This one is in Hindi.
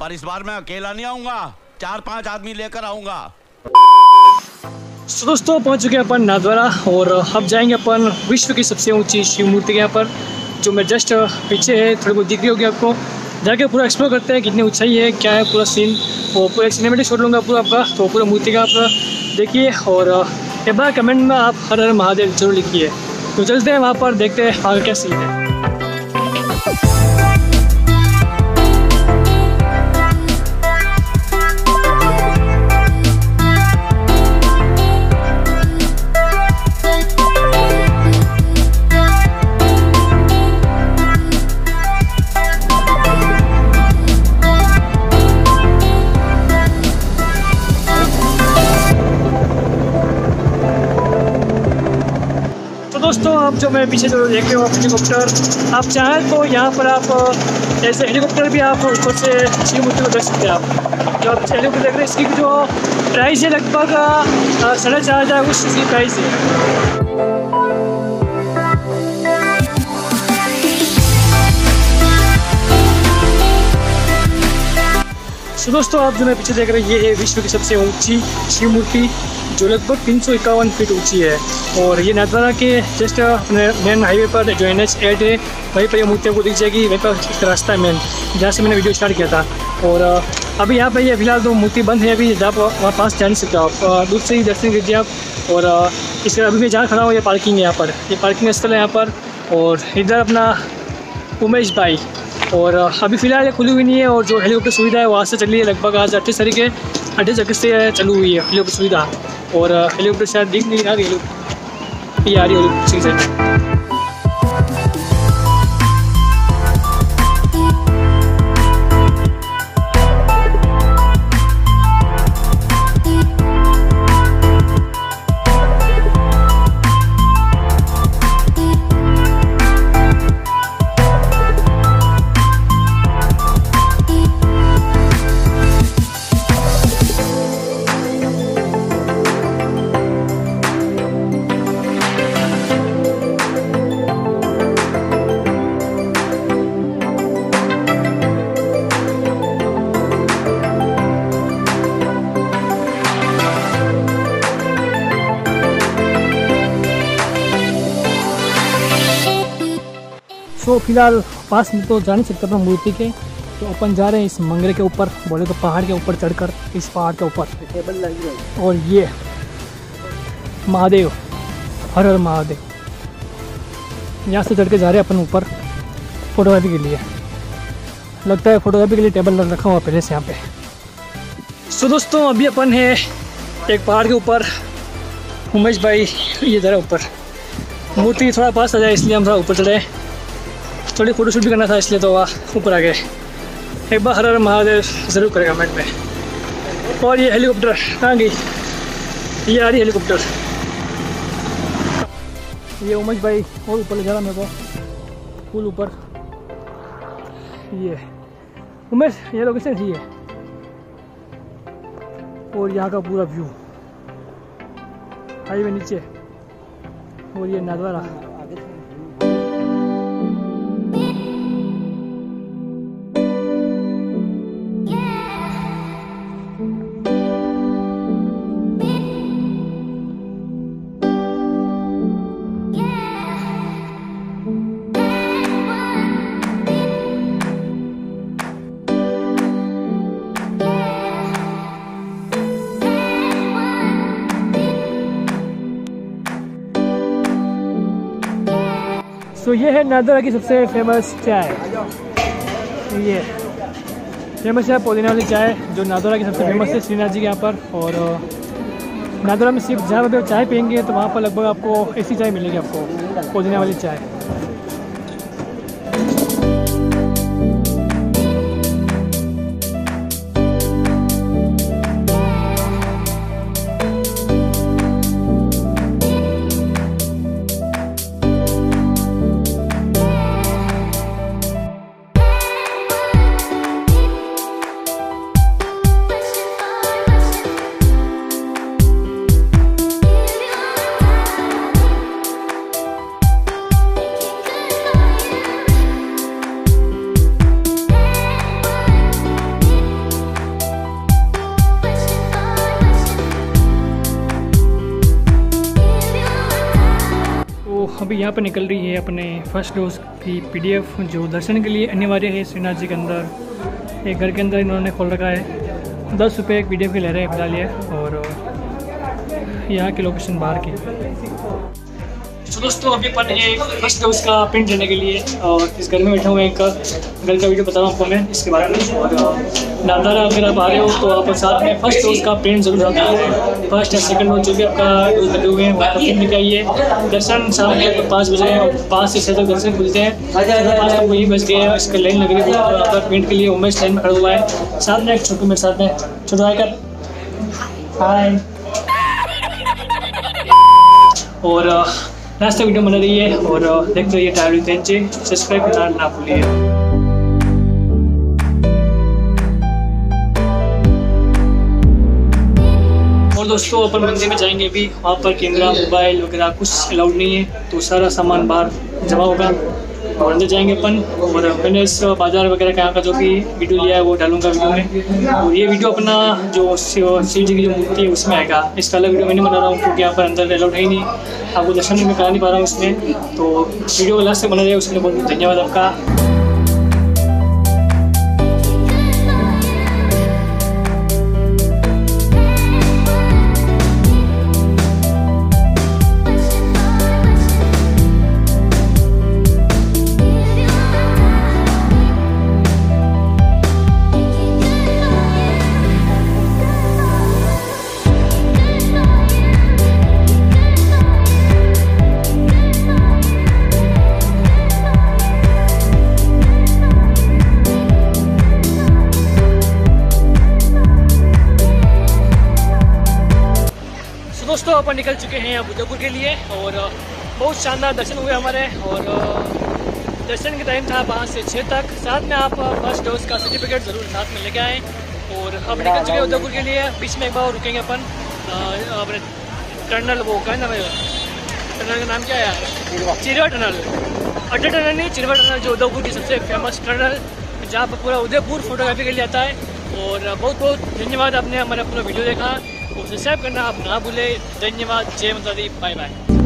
पर इस बार मैं अकेला नहीं आऊँगा। चार पाँच आदमी लेकर आऊँगा। सो दोस्तों, पहुँच चुके हैं अपन नाथद्वारा और अब जाएँगे अपन विश्व की सबसे ऊँची शिव मूर्ति के यहाँ पर, जो मैं जस्ट पीछे है, थोड़ी बहुत दिख रही होगी आपको। जाके पूरा एक्सप्लोर करते हैं, कितनी ऊंचाई है, क्या है पूरा सीन और पूरा सिनेमेटिक शॉट लूँगा पूरा आपका तो पूरा मूर्ति का आप देखिए। और एक बार कमेंट में आप हर हर महादेव ज़रूर लिखिए। तो चलते हैं वहाँ पर, देखते हैं आगे क्या सीन है। आप जो मैं पीछे जो देख रहे हो, आप हेलीकॉप्टर आप चाहें तो यहाँ पर आप ऐसे हेलीकॉप्टर भी आप ऊपर से शिव मूर्ति को देख सकते हैं आप। जो आप हेलीकॉप्टर देख रहे हैं, इसकी जो प्राइस है लगभग साढ़े चार हज़ार कुछ इसकी प्राइस है। दोस्तों, आप जो मैं पीछे देख रहे हैं, ये है विश्व की सबसे ऊँची शिव मूर्ति। जो लगभग तीन सौ इक्यावन फीट ऊँची है। और ये नाथद्वारा के जस्ट अपने मेन हाईवे पर जो एन एच एट है, वहीं पर ये मूर्ति आपको दिख जाएगी, वहीं पर रास्ता है मेन जहाँ से मैंने वीडियो स्टार्ट किया था। और अभी यहाँ पर ये फ़िलहाल तो मूर्ति बंद है, अभी आप वहाँ पास जा नहीं सकते आप दूर से ही दर्शन कीजिए आप। और इसके अभी मैं जहाँ खड़ा हूँ, ये पार्किंग है यहाँ पर। ये पार्किंग स्थल है यहाँ पर। और इधर अपना उमेश भाई। और अभी फ़िलहाल ये खुली हुई नहीं है और जो हेलीकॉप्टर सुविधा है, वहाँ से चली है लगभग आज अट्ठाईस तारीख है। अट्ठाईस जगह से चालू हुई है हेलीकॉप्टर सुविधा और हेलीकॉप्टर शायद दिख नहीं रही ये आ रही हेलीकॉप्टर से सो फ़िलहाल पास में तो जा नहीं सकते अपन मूर्ति के तो अपन जा रहे हैं इस मंगरे के ऊपर, बोले तो पहाड़ के ऊपर चढ़कर, इस पहाड़ के ऊपर। और ये महादेव, हर हर महादेव। यहाँ से चढ़ के जा रहे हैं अपन ऊपर फोटोग्राफी के लिए। लगता है फोटोग्राफी के लिए टेबल रखा हुआ पहले से यहाँ पे। सो दोस्तों, अभी अपन है एक पहाड़ के ऊपर। उमेश भाई, ये जरा ऊपर। मूर्ति थोड़ा पास आ जाए, इसलिए हम थोड़ा ऊपर चढ़े। थोड़ी फोटोशूट भी करना था, इसलिए तो वह ऊपर आ गए। एक बार हर हर महादेव ज़रूर करें कमेंट में। और ये हेलीकॉप्टर कहाँ गई? ये आ रही हेलीकॉप्टर ये उमेश भाई, और ऊपर ले जा रहा मेरे को। फुल ऊपर। ये। उमेश, ये लोकेशन ही है। और यहाँ का पूरा व्यू हाईवे नीचे। और ये नादवारा सो ये है नादरा की सबसे फ़ेमस चाय। ये फ़ेमस है पुदीना वाली चाय, जो नादरा की सबसे फ़ेमस है, श्रीनाथ जी के यहाँ पर। और, नादोरा नादरा में सिर्फ़ जहाँ पर चाय पियेंगे तो वहाँ पर लगभग आपको ऐसी चाय मिलेगी आपको, पुदीना वाली चाय। अभी यहाँ पर निकल रही है अपने फ़र्स्ट डोज की पीडीएफ जो दर्शन के लिए अनिवार्य है। श्रीनाथ जी के अंदर, एक घर के अंदर इन्होंने खोल रखा है। दस रुपये एक पी की ले रहे हैं फ़िलहाल ये, और, यहाँ की लोकेशन बाहर की। तो दोस्तों, अभी अपन ये फ़र्स्ट डोज का प्रिंट लेने के लिए और इस घर में बैठा हुआ एक घर का वीडियो बता रहा हूँ आपको मैं इसके बारे में। और नामदारा अगर आप आ रहे हो तो आप साथ में फ़र्स्ट डोज का प्रिंट ज़रूर रखिए फ़र्स्ट या सेकंड डोज जो भी आपका डोज लगे हुए हैं, वहाँ प्रिंट लेके आइए। दर्शन शाम के पाँच बजे पाँच से छः तक दर्शन खुलते हैं। पाँच तक वही बज गए हैं, इसका लाइन लग रही है आपका प्रिंट के लिए उमेश लाइन में खड़ा हुआ है। साथ में एक छोटू मेरे साथ में। छोटू आकर हाय और लास्ट वीडियो बना रही है और देखते रहिए टाइम नीचे सब्सक्राइब करना ना भूलिए। और दोस्तों, अपन मंदिर में जाएँगे अभी, वहाँ पर कैमरा, मोबाइल वगैरह कुछ अलाउड नहीं है तो सारा सामान बाहर जमा होगा। और अंदर जाएँगे अपन, और मैंने इस बाज़ार वगैरह का यहाँ का जो भी वीडियो लिया है, वो डालूँगा वीडियो में। और ये वीडियो अपना जो शिव जी की जो मूर्ति है, उसमें आएगा। इसका अलग वीडियो मैं नहीं बना रहा हूँ, क्योंकि यहाँ पर अंदर अलाउड है ही नहीं। आपको दर्शन मैं करा नहीं पा रहा हूँ उसमें तो वीडियो को लास्ट से बना रहे उसके लिए बहुत बहुत धन्यवाद आपका। दोस्तों अपन निकल चुके हैं अब उदयपुर के लिए और बहुत शानदार दर्शन हुए हमारे और दर्शन के टाइम था पाँच से छः तक। साथ में आप फ़र्स्ट डोज का सर्टिफिकेट ज़रूर साथ में लेके आएँ और हम निकल चुके हैं उदयपुर के लिए। बीच में एक बार रुकेंगे अपन। अपने टनल वो क्या नाम है? टनल का नाम क्या है चिरवा। टनल। अड्डा टनल नहीं चिरवा टनल जो उदयपुर की सबसे फ़ेमस टनल जहाँ पर पूरा उदयपुर फोटोग्राफी के लिए आता है। और बहुत बहुत धन्यवाद आपने हमारा पूरा वीडियो देखा। सब्सक्राइब करना आप ना भूले। धन्यवाद। जय माता दी। Bye bye